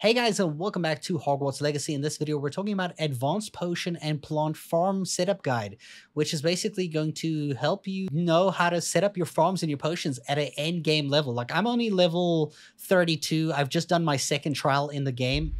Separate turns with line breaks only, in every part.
Hey guys and welcome back to Hogwarts Legacy. In this video we're talking about Advanced Potion and Plant Farm Setup Guide, which is basically going to help you know how to set up your farms and your potions at an end game level. Like I'm only level 32, I've just done my second trial in the game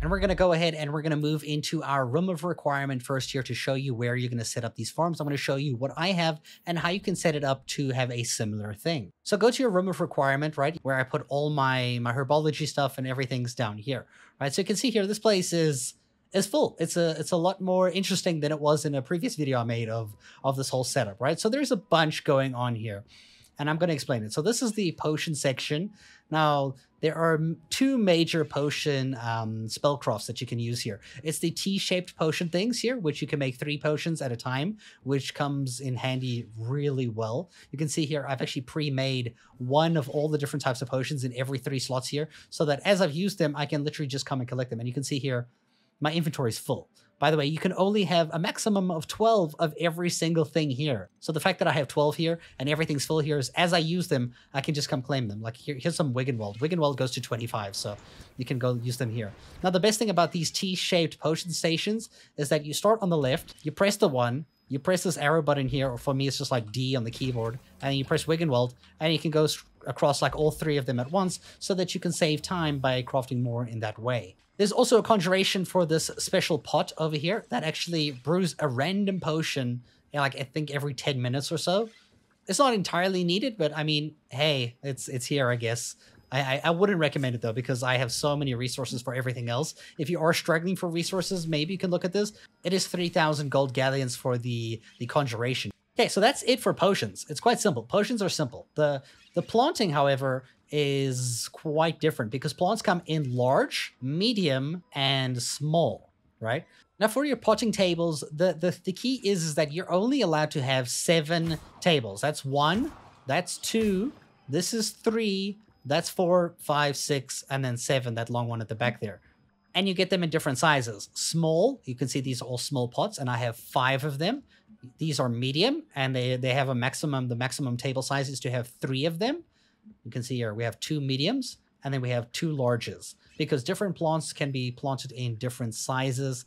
and we're going to go ahead and we're going to move into our room of requirement first here to show you where you're going to set up these farms. I'm going to show you what I have and how you can set it up to have a similar thing. So go to your room of requirement, right, where I put all my, my herbology stuff and everything's down here, right? So you can see here, this place is is full. It's a it's a lot more interesting than it was in a previous video I made of of this whole setup, right? So there's a bunch going on here and I'm going to explain it. So this is the potion section. Now, there are two major potion um, spellcrafts that you can use here. It's the T-shaped potion things here, which you can make three potions at a time, which comes in handy really well. You can see here, I've actually pre-made one of all the different types of potions in every three slots here, so that as I've used them, I can literally just come and collect them. And you can see here, my inventory is full. By the way, you can only have a maximum of 12 of every single thing here. So the fact that I have 12 here and everything's full here is as I use them, I can just come claim them. Like here, here's some Wiggenweld. Wiggenweld goes to 25, so you can go use them here. Now the best thing about these T-shaped potion stations is that you start on the left, you press the one, you press this arrow button here, or for me it's just like D on the keyboard, and you press Wiggenweld, and you can go across like all three of them at once so that you can save time by crafting more in that way. There's also a conjuration for this special pot over here that actually brews a random potion, like I think every 10 minutes or so. It's not entirely needed, but I mean, hey, it's it's here, I guess. I, I, wouldn't recommend it though because I have so many resources for everything else. If you are struggling for resources, maybe you can look at this. It is 3,000 gold galleons for the the conjuration. Okay, so that's it for potions. It's quite simple. Potions are simple. The the planting, however, is quite different because plants come in large, medium, and small, right? Now for your potting tables, the, the, the key is, is that you're only allowed to have seven tables. That's one, that's two, this is three, that's four, five, six, and then seven, that long one at the back there. And you get them in different sizes. Small, you can see these are all small pots, and I have five of them. These are medium, and they, they have a maximum, the maximum table size is to have three of them. You can see here we have two mediums and then we have two larges because different plants can be planted in different sizes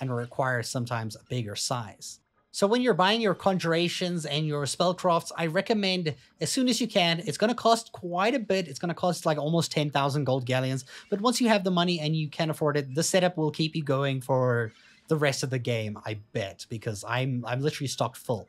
and require sometimes a bigger size. So when you're buying your conjurations and your spellcrafts, I recommend as soon as you can. It's going to cost quite a bit. It's going to cost like almost 10,000 gold galleons. But once you have the money and you can afford it, the setup will keep you going for the rest of the game, I bet, because I'm I'm literally stocked full.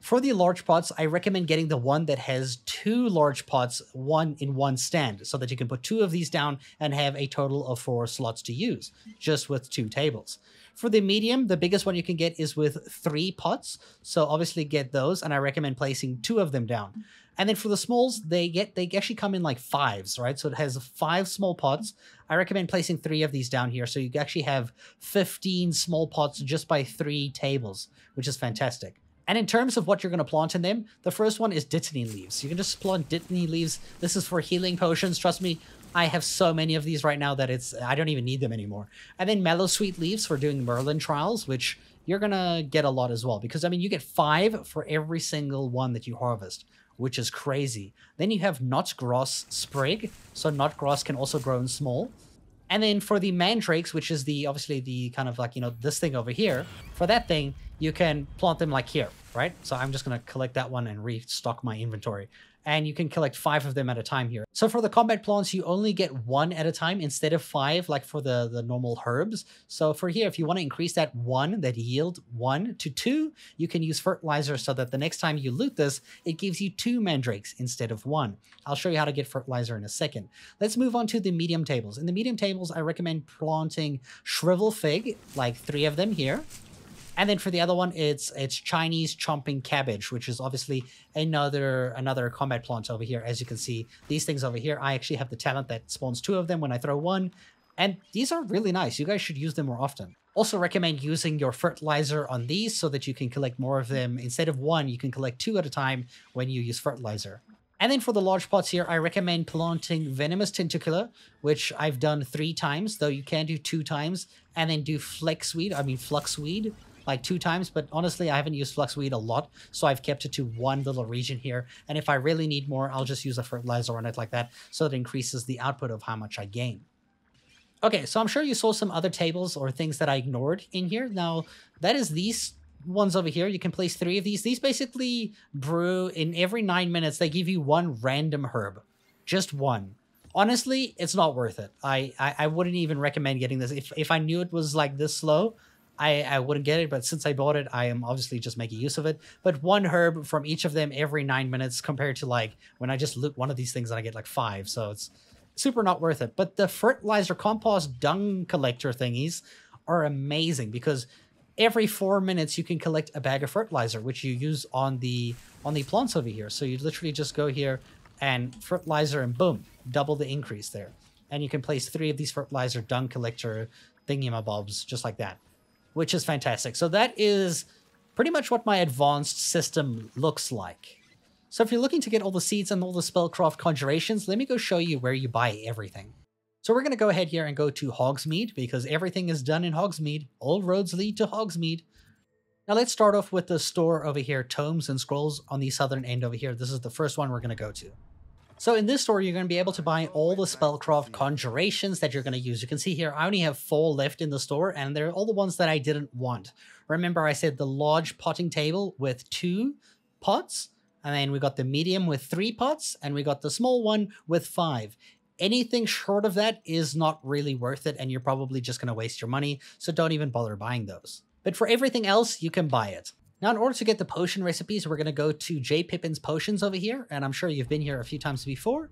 For the large pots, I recommend getting the one that has two large pots, one in one stand, so that you can put two of these down and have a total of four slots to use, just with two tables. For the medium, the biggest one you can get is with three pots, so obviously get those, and I recommend placing two of them down. And then for the smalls, they get they actually come in like fives, right? So it has five small pots. I recommend placing three of these down here, so you actually have 15 small pots just by three tables, which is fantastic. And in terms of what you're going to plant in them, the first one is Dittany leaves. You can just plant Dittany leaves. This is for healing potions. Trust me, I have so many of these right now that it's I don't even need them anymore. And then Mallowsweet leaves for doing Merlin trials, which you're going to get a lot as well. Because, I mean, you get five for every single one that you harvest, which is crazy. Then you have Knotgrass Sprig. So Knotgrass can also grow in small. And then for the mandrakes, which is the obviously the kind of like, you know, this thing over here, for that thing, you can plant them like here, right? So I'm just going to collect that one and restock my inventory and you can collect five of them at a time here. So for the combat plants, you only get one at a time instead of five, like for the, the normal herbs. So for here, if you want to increase that one, that yield one to two, you can use fertilizer so that the next time you loot this, it gives you two mandrakes instead of one. I'll show you how to get fertilizer in a second. Let's move on to the medium tables. In the medium tables, I recommend planting shrivel fig, like three of them here. And then for the other one, it's it's Chinese chomping cabbage, which is obviously another another combat plant over here. As you can see, these things over here, I actually have the talent that spawns two of them when I throw one. And these are really nice. You guys should use them more often. Also recommend using your fertilizer on these so that you can collect more of them. Instead of one, you can collect two at a time when you use fertilizer. And then for the large pots here, I recommend planting Venomous Tentacula, which I've done three times, though you can do two times, and then do Flexweed, I mean Fluxweed, like two times, but honestly, I haven't used fluxweed a lot, so I've kept it to one little region here. And if I really need more, I'll just use a fertilizer on it like that, so it increases the output of how much I gain. Okay, so I'm sure you saw some other tables or things that I ignored in here. Now, that is these ones over here. You can place three of these. These basically brew in every nine minutes. They give you one random herb, just one. Honestly, it's not worth it. I, I, I wouldn't even recommend getting this. If, if I knew it was like this slow, I, I wouldn't get it, but since I bought it, I am obviously just making use of it. But one herb from each of them every nine minutes compared to like when I just loot one of these things and I get like five. So it's super not worth it. But the fertilizer compost dung collector thingies are amazing because every four minutes you can collect a bag of fertilizer, which you use on the on the plants over here. So you literally just go here and fertilizer and boom, double the increase there. And you can place three of these fertilizer dung collector thingamabobs just like that, which is fantastic. So that is pretty much what my advanced system looks like. So if you're looking to get all the seeds and all the spellcraft conjurations, let me go show you where you buy everything. So we're going to go ahead here and go to Hogsmeade because everything is done in Hogsmeade. All roads lead to Hogsmeade. Now let's start off with the store over here, Tomes and Scrolls on the southern end over here. This is the first one we're going to go to. So in this store, you're going to be able to buy all the spellcraft conjurations that you're going to use. You can see here, I only have four left in the store, and they're all the ones that I didn't want. Remember, I said the large potting table with two pots, and then we got the medium with three pots, and we got the small one with five. Anything short of that is not really worth it, and you're probably just going to waste your money, so don't even bother buying those. But for everything else, you can buy it. Now, in order to get the potion recipes, we're going to go to J. Pippin's Potions over here, and I'm sure you've been here a few times before.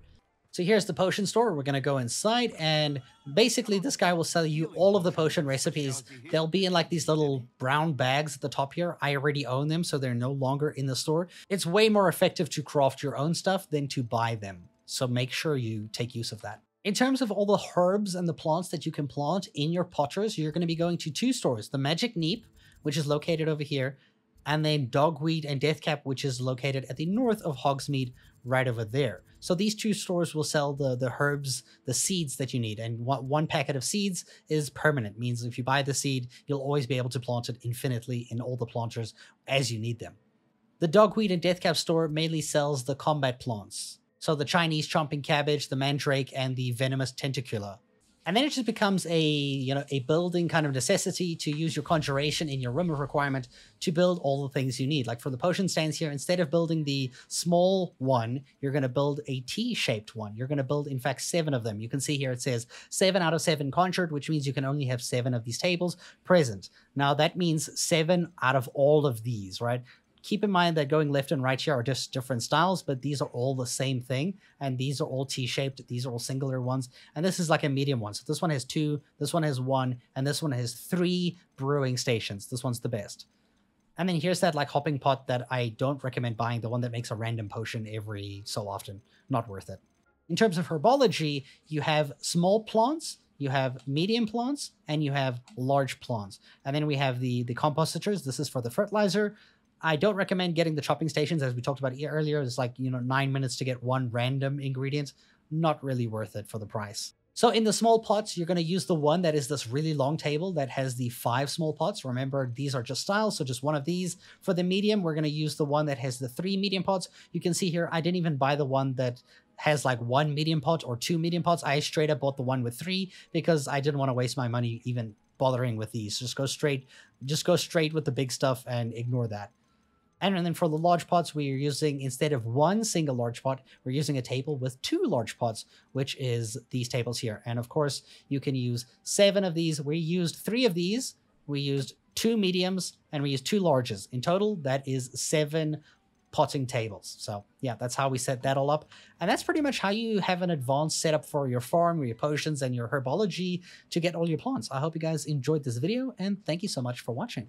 So here's the potion store. We're going to go inside and basically this guy will sell you all of the potion recipes. They'll be in like these little brown bags at the top here. I already own them, so they're no longer in the store. It's way more effective to craft your own stuff than to buy them. So make sure you take use of that. In terms of all the herbs and the plants that you can plant in your potters, you're going to be going to two stores. The Magic Neep, which is located over here, and then Dogweed and Deathcap, which is located at the north of Hogsmeade, right over there. So these two stores will sell the the herbs, the seeds that you need, and one, one packet of seeds is permanent. Means if you buy the seed, you'll always be able to plant it infinitely in all the planters as you need them. The Dogweed and Deathcap store mainly sells the combat plants. So the Chinese chomping cabbage, the mandrake, and the venomous tentacula. And then it just becomes a, you know, a building kind of necessity to use your conjuration in your room of requirement to build all the things you need. Like for the potion stands here, instead of building the small one, you're going to build a T-shaped one. You're going to build, in fact, seven of them. You can see here it says seven out of seven conjured, which means you can only have seven of these tables present. Now that means seven out of all of these, right? Keep in mind that going left and right here are just different styles, but these are all the same thing. And these are all T-shaped. These are all singular ones. And this is like a medium one. So this one has two, this one has one, and this one has three brewing stations. This one's the best. And then here's that like hopping pot that I don't recommend buying, the one that makes a random potion every so often. Not worth it. In terms of herbology, you have small plants, you have medium plants, and you have large plants. And then we have the, the compositors. This is for the fertilizer. I don't recommend getting the chopping stations, as we talked about earlier. It's like, you know, nine minutes to get one random ingredient. Not really worth it for the price. So in the small pots, you're going to use the one that is this really long table that has the five small pots. Remember, these are just styles, so just one of these. For the medium, we're going to use the one that has the three medium pots. You can see here, I didn't even buy the one that has like one medium pot or two medium pots. I straight up bought the one with three because I didn't want to waste my money even bothering with these. Just go straight, just go straight with the big stuff and ignore that. And then for the large pots, we are using, instead of one single large pot, we're using a table with two large pots, which is these tables here. And of course, you can use seven of these. We used three of these. We used two mediums and we used two larges. In total, that is seven potting tables. So yeah, that's how we set that all up. And that's pretty much how you have an advanced setup for your farm, your potions, and your herbology to get all your plants. I hope you guys enjoyed this video, and thank you so much for watching.